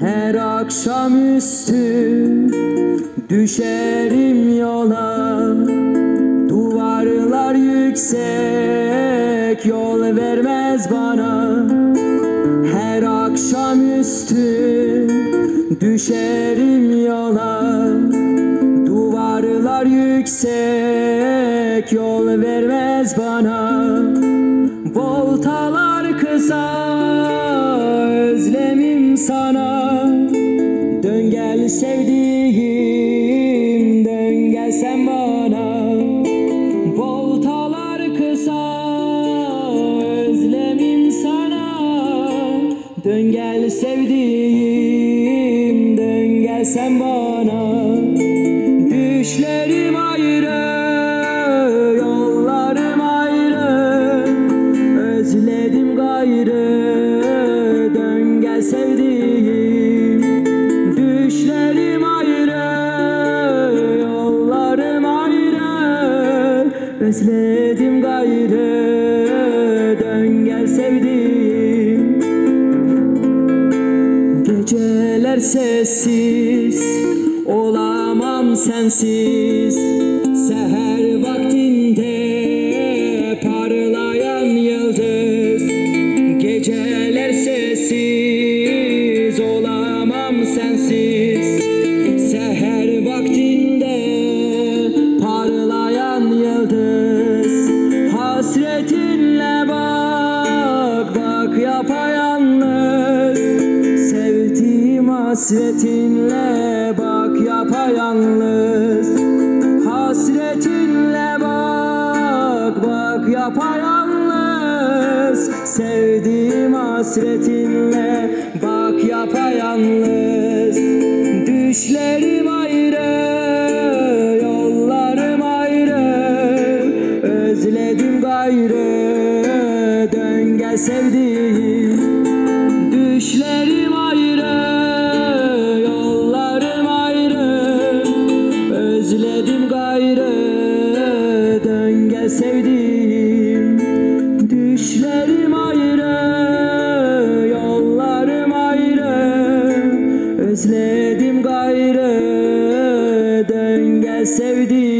Her akşamüstü düşerim yola. Duvarlar yüksek yol vermez bana. Her akşamüstü düşerim yola. Duvarlar yüksek yol vermez bana. Voltalar kısa özlemim sana. Dön gel sevdiğim dön gel sen bana. Voltalar kısa özlemim sana. Dön gel sevdiğim dön gel sen bana. Düşlerim ayrı Özledim gayrı dön gel sevdiğim. Geceler sessiz Olamam sensiz. Seher vaktinde Parlayan yıldız. Geceler sessiz Olamam sensiz hasretinle bak yapayalnız. Hasretinle bak bak yapayalnız. Sevdiğim hasretinle bak yapayalnız. Düşlerim ayrı yollarım ayrı. Özledim gayrı dön gel sevdiğim Özledim gayrı, dön gel sevdiğim